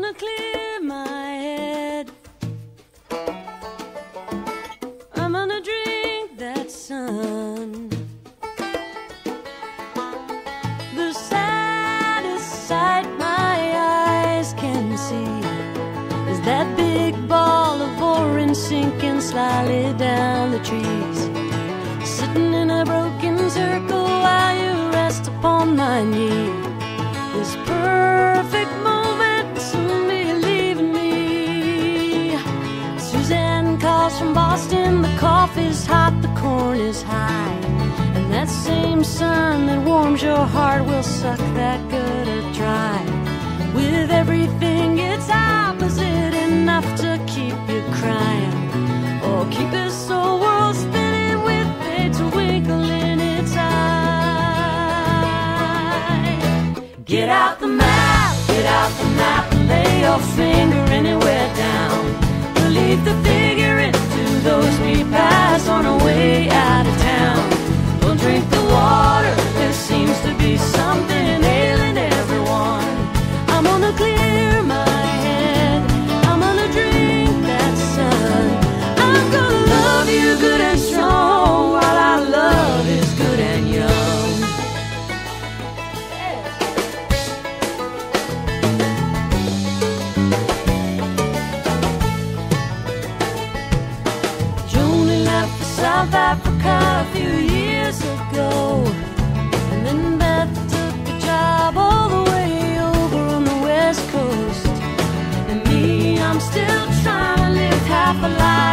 gonna clear my head. I'm gonna drink that sun. The saddest sight my eyes can see is that big ball of orange sinking slyly down the trees. Sitting in a broken circle while you rest upon my knee. This perfect is high. And that same sun that warms your heart will suck that gutter dry. With everything it's opposite, enough to keep you crying. Or keep this old world spinning with a twinkle in its eye. Get out the map, get out the map, and lay your finger anywhere down. We'll leave the South Africa a few years ago. And then Beth took a job all the way I'm still trying to live half a life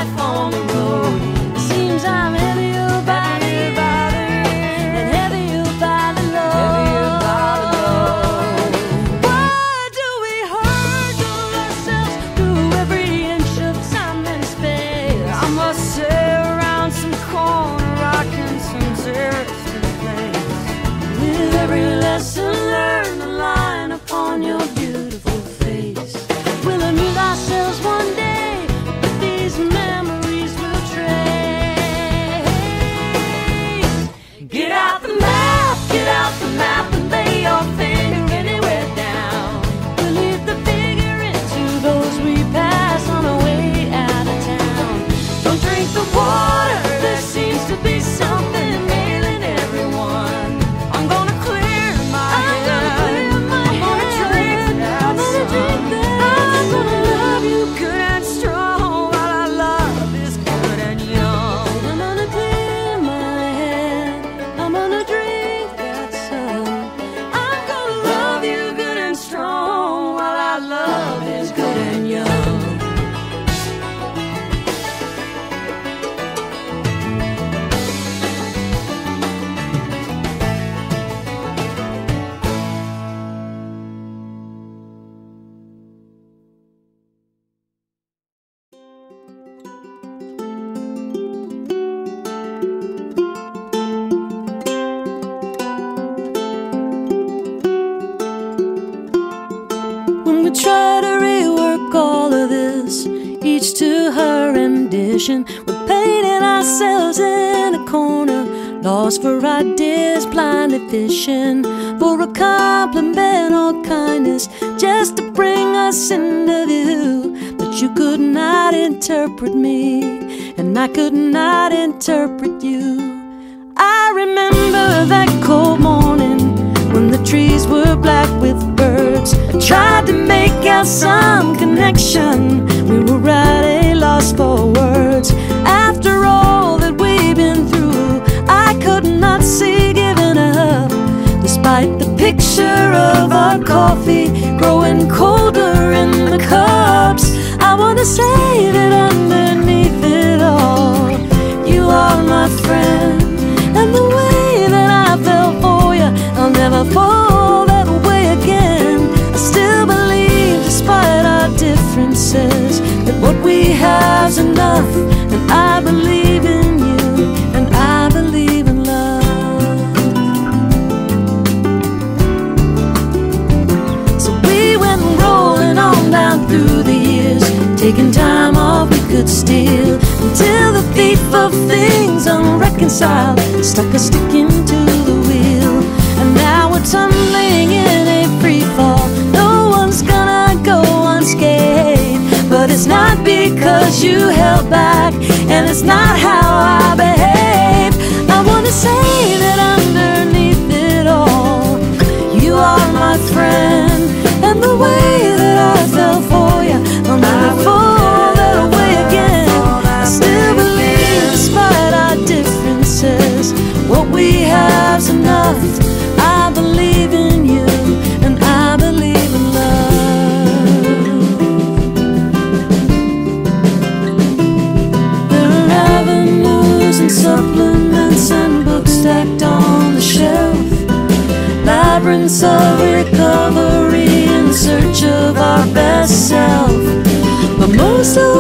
to her rendition, we're painting ourselves in a corner, lost for ideas, blindly fishing for a compliment or kindness, just to bring us into view. But you could not interpret me, and I could not interpret you. I remember that cold morning when the trees were black with birds. I tried to make out some connection. taking time off we could steal until the thief of things unreconciled stuck a stick into the wheel. And now we're tumbling in a free fall. No one's gonna go unscathed. But it's not because you held back and it's not how I behave. moments of recovery in search of our best self. But most of